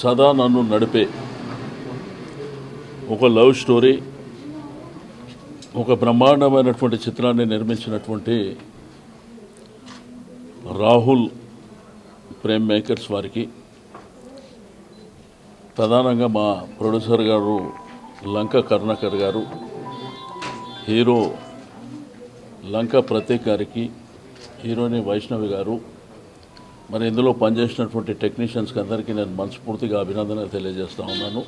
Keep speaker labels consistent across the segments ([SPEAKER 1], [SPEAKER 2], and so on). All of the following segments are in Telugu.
[SPEAKER 1] సదా నన్ను నడిపే ఒక లవ్ స్టోరీ ఒక బ్రహ్మాండమైనటువంటి చిత్రాన్ని నిర్మించినటువంటి రాహుల్ ప్రేమ్ మేకర్స్ వారికి ప్రధానంగా మా ప్రొడ్యూసర్ గారు లంక కరుణాకర్ గారు హీరో లంక ప్రతీక్ గారికి హీరోయిన్ వైష్ణవి గారు మరి ఇందులో పనిచేసినటువంటి టెక్నీషియన్స్కి అందరికీ నేను మనస్ఫూర్తిగా అభినందనలు తెలియజేస్తూ ఉన్నాను.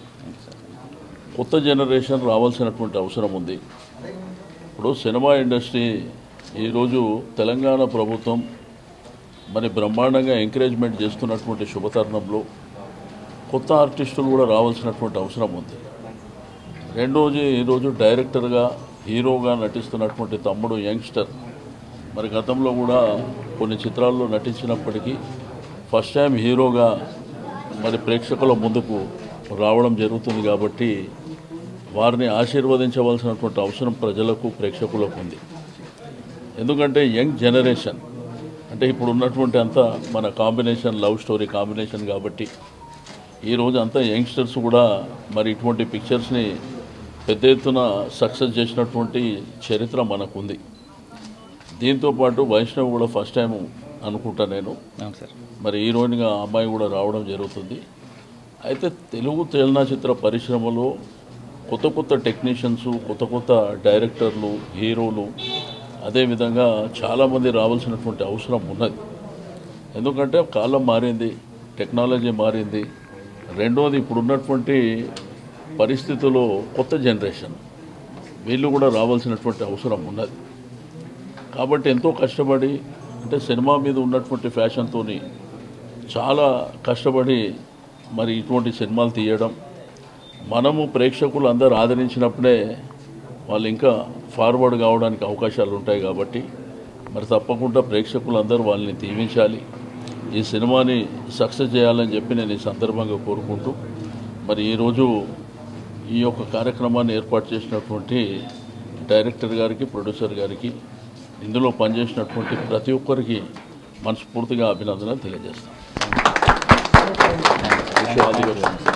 [SPEAKER 1] కొత్త జనరేషన్ రావాల్సినటువంటి అవసరం ఉంది. ఇప్పుడు సినిమా ఇండస్ట్రీ ఈరోజు తెలంగాణ ప్రభుత్వం మరి బ్రహ్మాండంగా ఎంకరేజ్మెంట్ చేస్తున్నటువంటి శుభతరుణంలో కొత్త ఆర్టిస్టులు కూడా రావాల్సినటువంటి అవసరం ఉంది. రెండోది ఈరోజు డైరెక్టర్గా హీరోగా నటిస్తున్నటువంటి తమ్ముడు యంగ్స్టర్. మరి గతంలో కూడా కొన్ని చిత్రాల్లో నటించినప్పటికీ ఫస్ట్ టైం హీరోగా మరి ప్రేక్షకుల ముందుకు రావడం జరుగుతుంది కాబట్టి వారిని ఆశీర్వదించవలసినటువంటి అవసరం ప్రజలకు ప్రేక్షకులకు ఉంది. ఎందుకంటే యంగ్ జనరేషన్ అంటే ఇప్పుడు ఉన్నటువంటి అంతా మన కాంబినేషన్ లవ్ స్టోరీ కాంబినేషన్ కాబట్టి ఈరోజు అంతా యంగ్స్టర్స్ కూడా మరి ఇటువంటి పిక్చర్స్ని పెద్ద ఎత్తున సక్సెస్ చేసినటువంటి చరిత్ర మనకుంది. దీంతోపాటు వైష్ణవ్ కూడా ఫస్ట్ టైం అనుకుంటా నేను.
[SPEAKER 2] సార్.
[SPEAKER 1] మరి హీరోయిన్గా అమ్మాయి కూడా రావడం జరుగుతుంది. అయితే తెలుగు చలనచిత్ర పరిశ్రమలో కొత్త కొత్త టెక్నీషియన్స్ కొత్త కొత్త డైరెక్టర్లు హీరోలు అదేవిధంగా చాలామంది రావాల్సినటువంటి అవసరం ఉన్నది. ఎందుకంటే కాలం మారింది టెక్నాలజీ మారింది. రెండోది ఇప్పుడున్నటువంటి పరిస్థితుల్లో కొత్త జనరేషన్ వీళ్ళు కూడా రావాల్సినటువంటి అవసరం ఉన్నది. కాబట్టి ఎంతో కష్టపడి అంటే సినిమా మీద ఉన్నటువంటి ఫ్యాషన్తోని చాలా కష్టపడి మరి ఇటువంటి సినిమాలు తీయడం. మనము ప్రేక్షకులు అందరు ఆదరించినప్పుడే వాళ్ళు ఇంకా ఫార్వర్డ్ కావడానికి అవకాశాలు ఉంటాయి కాబట్టి మరి తప్పకుండా ప్రేక్షకులు అందరూ వాళ్ళని దీవించాలి. ఈ సినిమాని సక్సెస్ చేయాలని చెప్పి నేను ఈ సందర్భంగా కోరుకుంటూ మరి ఈరోజు ఈ యొక్క కార్యక్రమాన్ని ఏర్పాటు చేసినటువంటి డైరెక్టర్ గారికి ప్రొడ్యూసర్ గారికి ఇందులో పనిచేసినటువంటి ప్రతి ఒక్కరికి మనస్ఫూర్తిగా అభినందనలు
[SPEAKER 2] యూ